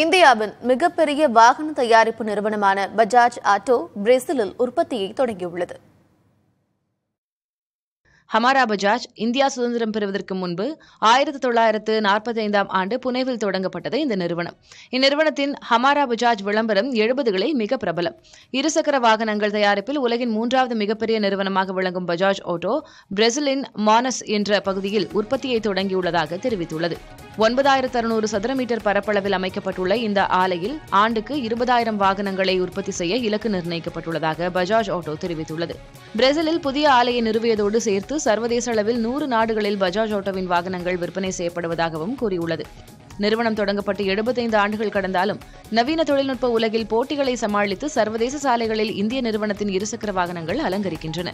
இந்தியாவின் மிகப்பெரிய வாகன தயாரிப்பு நிறுவனமான பஜாஜ் ஆட்டோ பிரேசிலில் உற்பத்தியை தொடங்கியுள்ளது. ஹமாரா பஜாஜ் இந்தியா சுதந்திரம் பெறுவதற்கு முன்பு ஆயிரத்தி தொள்ளாயிரத்து நாற்பத்தி ஐந்தாம் ஆண்டு புனேவில் தொடங்கப்பட்டது இந்த நிறுவனம். இந்நிறுவனத்தின் ஹமாரா பஜாஜ் விளம்பரம் எழுபதுகளில் மிக பிரபலம். இருசக்கர வாகனங்கள் தயாரிப்பில் உலகின் மூன்றாவது மிகப்பெரிய நிறுவனமாக விளங்கும் பஜாஜ் ஆட்டோ பிரேசிலின் மானஸ் என்ற பகுதியில் உற்பத்தியை தொடங்கியுள்ளதாக தெரிவித்துள்ளது. ஒன்பதாயிரத்து அறுநூறு சதுர மீட்டர் பரப்பளவில் அமைக்கப்பட்டுள்ள இந்த ஆலையில் ஆண்டுக்கு இருபதாயிரம் வாகனங்களை உற்பத்தி செய்ய இலக்கு நிர்ணயிக்கப்பட்டுள்ளதாக பஜாஜ் ஆட்டோ தெரிவித்துள்ளது. பிரேசிலில் புதிய ஆலையை நிறுவியதோடு சேர்த்து சர்வதேச அளவில் நூறு நாடுகளில் பஜாஜ் ஆட்டோவின் வாகனங்கள் விற்பனை செய்யப்படுவதாகவும் கூறியுள்ளது. நிறுவனம் தொடங்கப்பட்டு எழுபத்தைந்து ஆண்டுகள் கடந்தாலும் நவீன தொழில்நுட்ப உலகில் போட்டிகளை சமாளித்து சர்வதேச சாலைகளில் இந்திய நிறுவனத்தின் இருசக்கர வாகனங்கள் அலங்கரிக்கின்றன.